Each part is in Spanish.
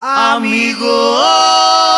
amigo.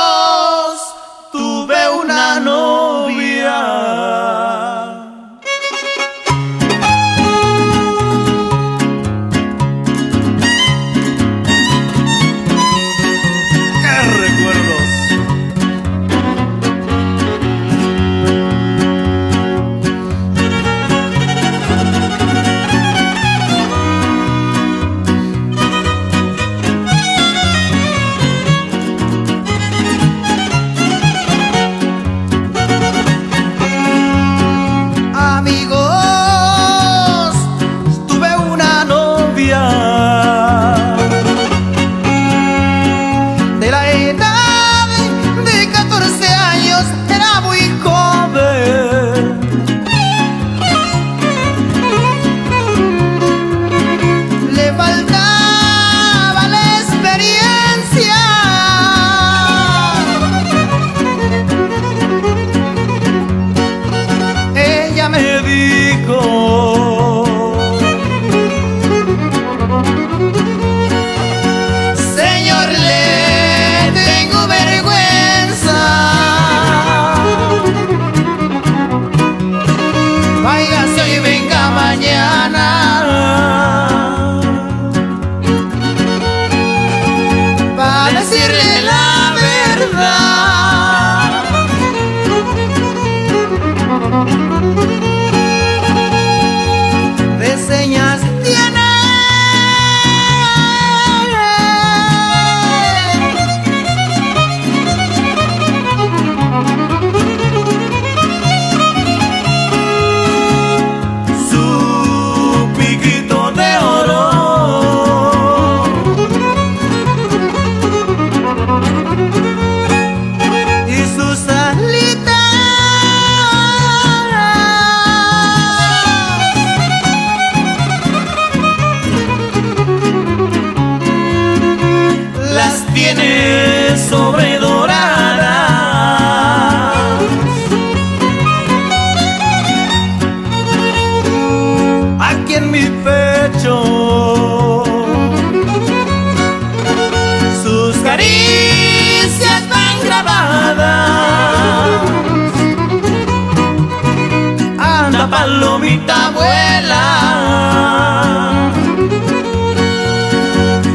palomita vuela.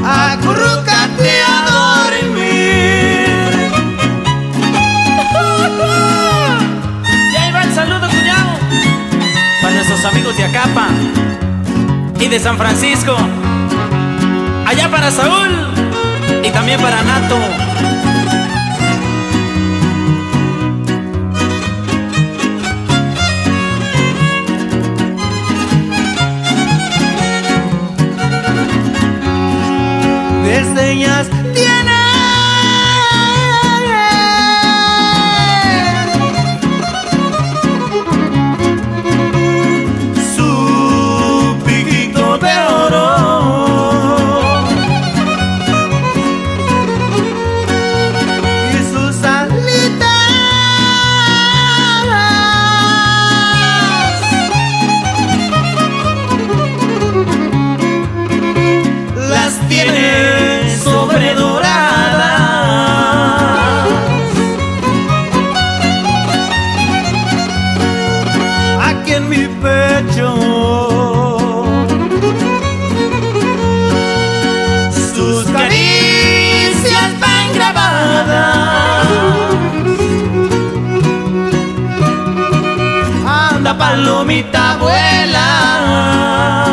Acurrúcate a dormir. Y ahí va el saludo, cuñado. Para nuestros amigos de Acapa y de San Francisco. Allá para Saúl y también para Nato. Yes. Anda palomita, vuela.